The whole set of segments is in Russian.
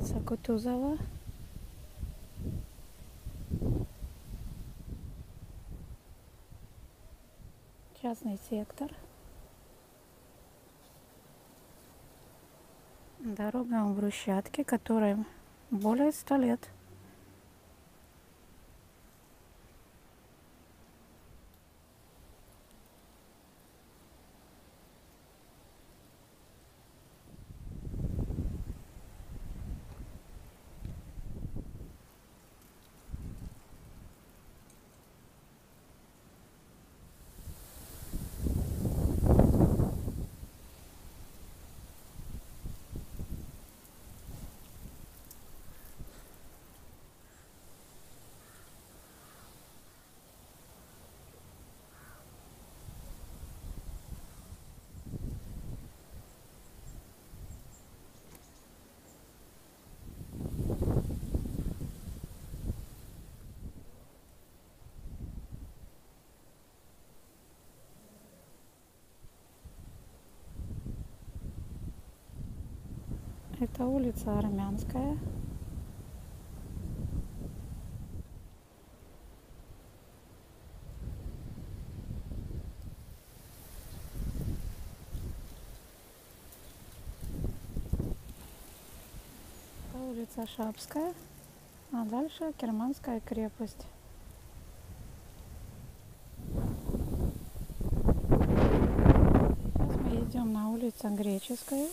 улица Кутузова. Частный сектор. Дорога в брусчатке, которой более ста лет. Это улица Армянская. Это улица Шапская. А дальше Керманская крепость. Сейчас мы идем на улицу Греческая.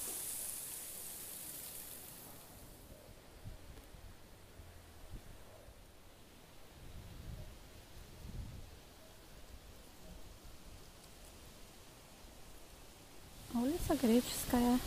Улица Греческая.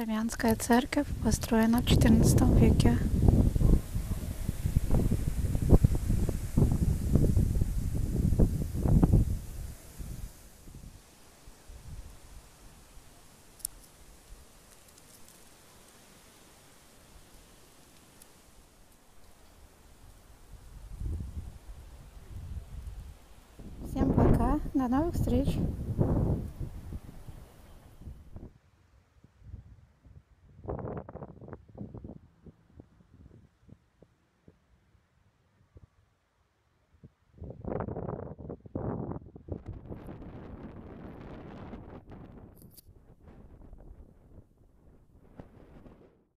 Армянская церковь построена в XIV веке. Всем пока, до новых встреч!